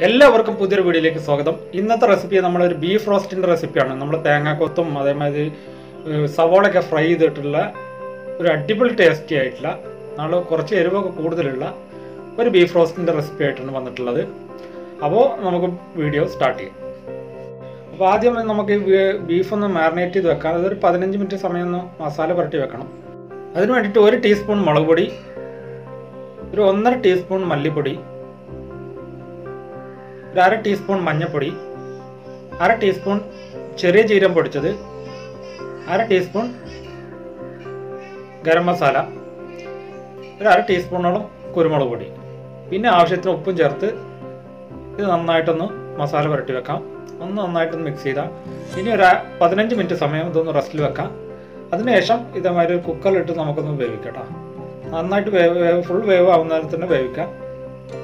എല്ലാവർക്കും പുതിയൊരു വീഡിയോയിലേക്ക് സ്വാഗതം. ഇന്നത്തെ റെസിപ്പി നമ്മളൊരു ബീഫ് റോസ്റ്റിന്റെ റെസിപ്പിയാണ് നമ്മൾ തേങ്ങാക്കൊത്തും അതേമാതിരി ഏഹ്, സവോളയൊക്കെ ഫ്രൈ ചെയ്തിട്ടുള്ള ഒരു അടിപൊളി ടേസ്റ്റി ആയിട്ടുള്ള നമ്മൾ കുറച്ച് എരിവൊക്കെ കൂടുതലുള്ള ഒരു ബീഫ് റോസ്റ്റിന്റെ റെസിപ്പി ആയിട്ടാണ് വന്നിട്ടുള്ളത്. അപ്പോൾ നമുക്ക് വീഡിയോ സ്റ്റാർട്ട് ചെയ്യാം. അപ്പോൾ ആദ്യം നമുക്ക് ബീഫ് ഒന്ന് മാറിനേറ്റ് ചെയ്ത് വെക്കാം. അതൊരു പതിനഞ്ച് മിനിറ്റ് സമയം ഒന്ന് മസാല പുരട്ടി വെക്കണം. അതിന് വേണ്ടിയിട്ട് ഒരു ടീസ്പൂൺ മുളക് പൊടി ഒരു ഒന്നര ടീസ്പൂൺ മല്ലിപ്പൊടി ഒരു അര ടീസ്പൂൺ മഞ്ഞൾപ്പൊടി അര ടീസ്പൂൺ ചെറിയ ജീരം പൊടിച്ചത് അര ടീസ്പൂൺ ഗരം മസാല ഒരു അര ടീസ്പൂണോളം കുരുമുളക് പൊടി. പിന്നെ ആവശ്യത്തിന് ഉപ്പും ചേർത്ത് ഇത് നന്നായിട്ടൊന്ന് മസാല പുരട്ടി വെക്കാം. ഒന്ന് നന്നായിട്ടൊന്ന് മിക്സ് ചെയ്താൽ ഇനി ഒരു പതിനഞ്ച് മിനിറ്റ് സമയം ഇതൊന്ന് റെസ്റ്റിൽ വെക്കാം. അതിനുശേഷം ഇതേമാതിരി ഒരു കുക്കറിലിട്ട് നമുക്കൊന്ന് വേവിക്കാം കേട്ടോ. നന്നായിട്ട് വേവ് ഫുൾ വേവ് ആവുന്നതിന് തന്നെ വേവിക്കാം.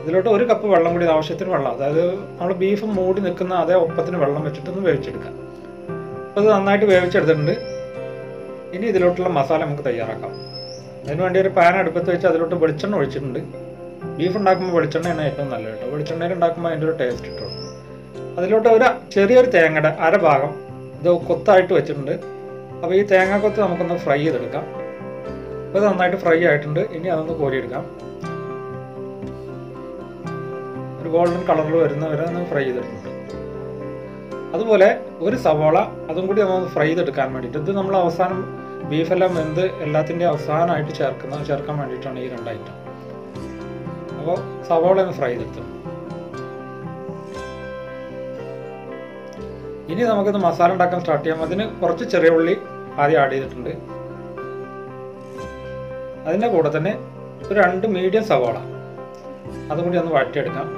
ഇതിലോട്ട് ഒരു കപ്പ് വെള്ളം കൂടി ആവശ്യത്തിന് വെള്ളം അതായത് നമ്മൾ ബീഫ് മൂടി നിൽക്കുന്ന അതേ ഒപ്പത്തിന് വെള്ളം വെച്ചിട്ടൊന്ന് വേവിച്ചെടുക്കാം അപ്പോൾ അത് നന്നായിട്ട് വേവിച്ചെടുത്തിട്ടുണ്ട്. ഇനി ഇതിലോട്ടുള്ള മസാല നമുക്ക് തയ്യാറാക്കാം. അതിന് വേണ്ടി ഒരു പാൻ അടുപ്പത്ത് വെച്ച് അതിലോട്ട് വെളിച്ചെണ്ണ ഒഴിച്ചിട്ടുണ്ട്. ബീഫ് ഉണ്ടാക്കുമ്പോൾ വെളിച്ചെണ്ണയാണ് ഏറ്റവും നല്ലത് കേട്ടോ. വെളിച്ചെണ്ണയിൽ ഉണ്ടാക്കുമ്പോൾ അതിന്റെ ഒരു ടേസ്റ്റ് കിട്ടുള്ളൂ. അതിലോട്ട് ഒരു ചെറിയൊരു തേങ്ങയുടെ അരഭാഗം ഇത് കൊത്തായിട്ട് വെച്ചിട്ടുണ്ട്. അപ്പോൾ ഈ തേങ്ങാക്കൊത്ത് നമുക്കൊന്ന് ഫ്രൈ ചെയ്തെടുക്കാം. അപ്പോൾ ഇത് നന്നായിട്ട് ഫ്രൈ ആയിട്ടുണ്ട്. ഇനി അതൊന്ന് കോരിയെടുക്കാം. ഒരു ഗോൾഡൻ കളറിൽ വരുന്ന വരെ ഒന്ന് ഫ്രൈ ചെയ്തെടുക്കുന്നുണ്ട്. അതുപോലെ ഒരു സവോള അതും കൂടി നമ്മൾ ഫ്രൈ ചെയ്തെടുക്കാൻ വേണ്ടിയിട്ട് ഇത് നമ്മൾ അവസാനം ബീഫെല്ലാം വെന്ത് എല്ലാത്തിന്റെ അവസാനമായിട്ട് ചേർക്കുന്ന ചേർക്കാൻ വേണ്ടിയിട്ടാണ് ഈ രണ്ട് ഐറ്റം അപ്പോൾ സവാള ഒന്ന് ഫ്രൈ ചെയ്തെടുത്തു. ഇനി നമുക്കിത് മസാല ഉണ്ടാക്കാൻ സ്റ്റാർട്ട് ചെയ്യാം. അതിന് കുറച്ച് ചെറിയ ഉള്ളി ആദ്യം ആഡ് ചെയ്തിട്ടുണ്ട്. അതിന്റെ കൂടെ തന്നെ ഒരു രണ്ട് മീഡിയം സവാള. അതും കൂടി ഒന്ന് വഴറ്റിയെടുക്കാം.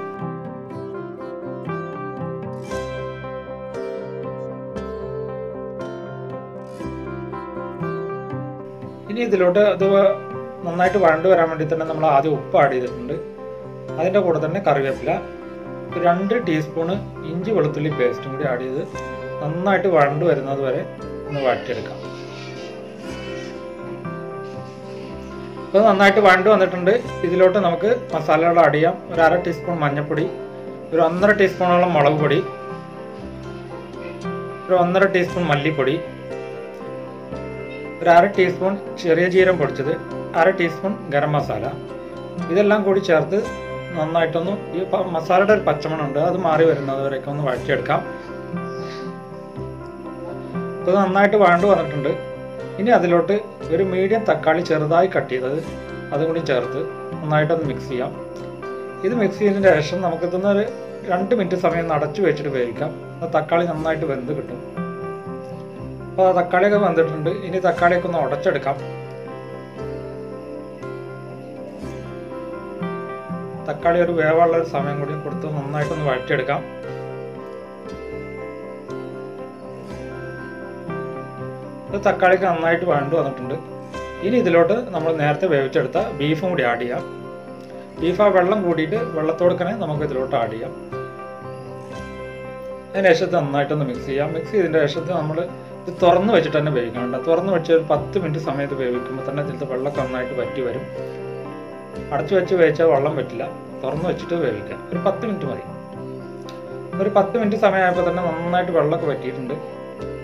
ഇനി ഇതിലോട്ട് അത് നന്നായിട്ട് വഴണ്ട് വരാൻ വേണ്ടി തന്നെ നമ്മൾ ആദ്യം ഉപ്പ് ആഡ് ചെയ്തിട്ടുണ്ട്. അതിന്റെ കൂടെ തന്നെ കറിവേപ്പില രണ്ട് ടീസ്പൂണ് ഇഞ്ചി വെളുത്തുള്ളി പേസ്റ്റും കൂടി ആഡ് ചെയ്ത് നന്നായിട്ട് വഴണ്ട് വരുന്നത് വരെ ഒന്ന് വഴറ്റിയെടുക്കാം. ഇപ്പോൾ നന്നായിട്ട് വഴണ്ട് വന്നിട്ടുണ്ട്. ഇതിലോട്ട് നമുക്ക് മസാലകൾ ആഡ് ചെയ്യാം. ഒരു അര ടീസ്പൂൺ മഞ്ഞൾപ്പൊടി ഒരു ഒന്നര ടീസ്പൂണോളം മുളക് പൊടി ഒരു ഒന്നര ടീസ്പൂൺ മല്ലിപ്പൊടി ഒരു അര ടീസ്പൂൺ ചെറിയ ജീരം പൊടിച്ചത് അര ടീസ്പൂൺ ഗരം മസാല. ഇതെല്ലാം കൂടി ചേർത്ത് നന്നായിട്ടൊന്ന് ഈ മസാലയുടെ ഒരു പച്ചമണം ഉണ്ട്. അത് മാറി വരുന്നത് വരെയൊക്കെ ഒന്ന് വഴറ്റിയെടുക്കാം. അത് ഇത് നന്നായിട്ട് വഴണ്ട് വന്നിട്ടുണ്ട്. ഇനി അതിലോട്ട് ഒരു മീഡിയം തക്കാളി ചെറുതായി കട്ട് ചെയ്തത്. അതും കൂടി ചേർത്ത് നന്നായിട്ടൊന്ന് മിക്സ് ചെയ്യാം. ഇത് മിക്സ് ചെയ്തതിന് ശേഷം നമുക്കിതൊന്ന് ഒരു രണ്ട് മിനിറ്റ് സമയം നടച്ചു വെച്ചിട്ട് വേവിക്കാം. തക്കാളി നന്നായിട്ട് വെന്ത് കിട്ടും. അപ്പോൾ തക്കാളിയൊക്കെ വെന്തിട്ടുണ്ട്. ഇനി തക്കാളിയൊക്കെ ഒന്ന് ഉടച്ചെടുക്കാം. തക്കാളി ഒരു വേവുള്ള ഒരു സമയം കൂടി കൊടുത്ത് നന്നായിട്ടൊന്ന് വഴറ്റിയെടുക്കാം. തക്കാളിക്ക് നന്നായിട്ട് വഴണ്ടു വന്നിട്ടുണ്ട്. ഇനി ഇതിലോട്ട് നമ്മൾ നേരത്തെ വേവിച്ചെടുത്ത ബീഫും കൂടി ആഡ് ചെയ്യാം. ബീഫ് ആ വെള്ളം കൂടിയിട്ട് വെള്ളത്തോടുക്കനെ നമുക്ക് ഇതിലോട്ട് ആഡ് ചെയ്യാം. അതിന് ശേഷത്ത് നന്നായിട്ടൊന്ന് മിക്സ് ചെയ്യാം. മിക്സ് ചെയ്തതിന്റെ ശേഷത്ത് നമ്മൾ ഇത് തുറന്ന് വെച്ചിട്ട് തന്നെ വേവിക്കണം തുറന്ന് വെച്ച് ഒരു പത്ത് മിനിറ്റ് സമയത്ത് വേവിക്കുമ്പോൾ തന്നെ ഇതിലത്തെ വെള്ളമൊക്കെ നന്നായിട്ട് വറ്റി വരും. അടച്ചു വെച്ച് വേവിച്ചാൽ വെള്ളം പറ്റില്ല തുറന്ന് വെച്ചിട്ട് വേവിക്കാം. ഒരു പത്ത് മിനിറ്റ് മതി. ഒരു പത്ത് മിനിറ്റ് സമയമായപ്പോൾ തന്നെ നന്നായിട്ട് വെള്ളമൊക്കെ വറ്റിയിട്ടുണ്ട്.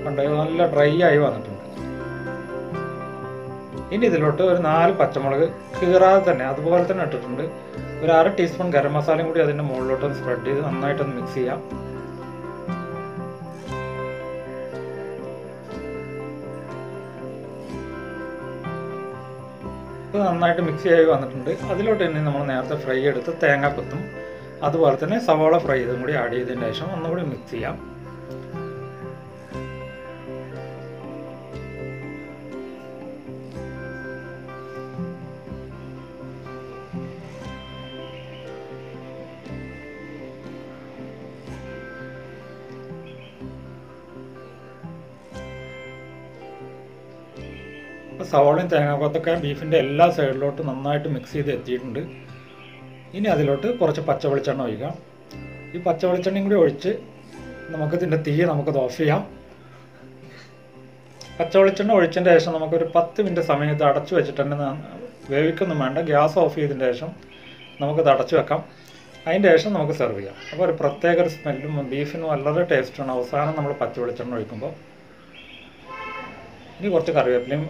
കണ്ടോ? നല്ല ഡ്രൈ ആയി വന്നിട്ടുണ്ട്. ഇനി ഇതിലോട്ട് ഒരു നാല് പച്ചമുളക് കീറാതെ തന്നെ അതുപോലെ തന്നെ ഇട്ടിട്ടുണ്ട്. ഒരു അര ടീസ്പൂൺ ഗരം മസാലയും കൂടി അതിന്റെ മുകളിലോട്ട് സ്പ്രെഡ് ചെയ്ത് നന്നായിട്ടൊന്ന് മിക്സ് ചെയ്യാം. ഇത് നന്നായിട്ട് മിക്സ് ആയി വന്നിട്ടുണ്ട്. അതിലോട്ട് തന്നെ നമ്മൾ നേരത്തെ ഫ്രൈ എടുത്ത് തേങ്ങാക്കൊത്തും അതുപോലെ തന്നെ സവാള ഫ്രൈ ചെയ്തും കൂടി ആഡ് ചെയ്തതിന് ശേഷം ഒന്നുകൂടി മിക്സ് ചെയ്യാം. സവാളയും തേങ്ങാക്കൊത്തൊക്കെ ബീഫിന്റെ എല്ലാ സൈഡിലോട്ടും നന്നായിട്ട് മിക്സ് ചെയ്ത് എത്തിയിട്ടുണ്ട്. ഇനി അതിലോട്ട് കുറച്ച് പച്ച വെളിച്ചെണ്ണ ഒഴിക്കാം. ഈ പച്ച വെളിച്ചെണ്ണയും കൂടി ഒഴിച്ച് നമുക്കിതിന്റെ തീ നമുക്കത് ഓഫ് ചെയ്യാം. പച്ച വെളിച്ചെണ്ണ ഒഴിച്ചതിന്റെ ശേഷം നമുക്കൊരു പത്ത് മിനിറ്റ് സമയം ഇത് അടച്ചു വെച്ചിട്ട് തന്നെ വേവിക്കൊന്നും വേണ്ട. ഗ്യാസ് ഓഫ് ചെയ്തതിന് ശേഷം നമുക്കത് അടച്ചു വെക്കാം. അതിന്റെ ശേഷം നമുക്ക് സെർവ് ചെയ്യാം. അപ്പോൾ ഒരു പ്രത്യേക ഒരു സ്മെല്ലും ബീഫിനും വളരെ ടേസ്റ്റാണ് അവസാനം നമ്മൾ പച്ച വെളിച്ചെണ്ണ ഒഴിക്കുമ്പോൾ ഇനി കുറച്ച് കറിവേപ്പിലയും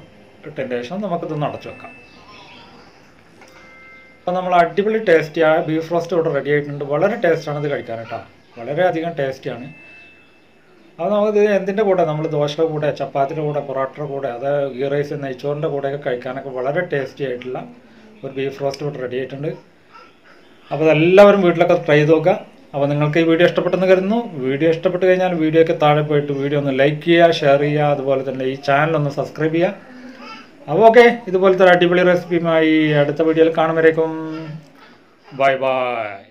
ഇട്ടതിന് ശേഷം നമുക്കിതൊന്ന് അടച്ചു വെക്കാം. അപ്പോൾ നമ്മൾ അടിപൊളി ടേസ്റ്റിയായ ബീഫ് റോസ്റ്റ് ഇവിടെ റെഡി ആയിട്ടുണ്ട്. വളരെ ടേസ്റ്റാണ് ഇത് കഴിക്കാൻ കേട്ടോ. വളരെയധികം ടേസ്റ്റിയാണ് അത് നമുക്കിത് എന്തിന്റെ കൂടെ? നമ്മൾ ദോശയുടെ കൂടെ ചപ്പാത്തിയുടെ കൂടെ പൊറോട്ടയുടെ കൂടെ അത് ഗീ റൈസ് നെയ്ച്ചോറിന്റെ കൂടെയൊക്കെ കഴിക്കാനൊക്കെ വളരെ ടേസ്റ്റി ആയിട്ടുള്ള ഒരു ബീഫ് റോസ്റ്റ് ഇവിടെ റെഡി ആയിട്ടുണ്ട്. അപ്പോൾ അതെല്ലാവരും വീട്ടിലൊക്കെ ട്രൈ ചെയ്ത് നോക്കുക. അപ്പോൾ നിങ്ങൾക്ക് ഈ വീഡിയോ ഇഷ്ടപ്പെട്ടെന്ന് കരുതുന്നു. വീഡിയോ ഇഷ്ടപ്പെട്ട് കഴിഞ്ഞാൽ വീഡിയോയ്ക്ക് താഴെ പോയിട്ട് വീഡിയോ ഒന്ന് ലൈക്ക് ചെയ്യുക ഷെയർ ചെയ്യുക. അതുപോലെ തന്നെ ഈ ചാനൽ ഒന്ന് സബ്സ്ക്രൈബ് ചെയ്യുക. അപ്പോൾ ഓക്കെ ഇതുപോലത്തെ ഒരു അടിപൊളി റെസിപ്പിയുമായി അടുത്ത വീഡിയോയിൽ കാണുമ്പോഴേക്കും ബൈ ബൈ